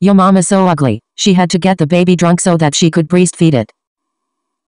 Your mom is so ugly. She had to get the baby drunk so that she could breastfeed it.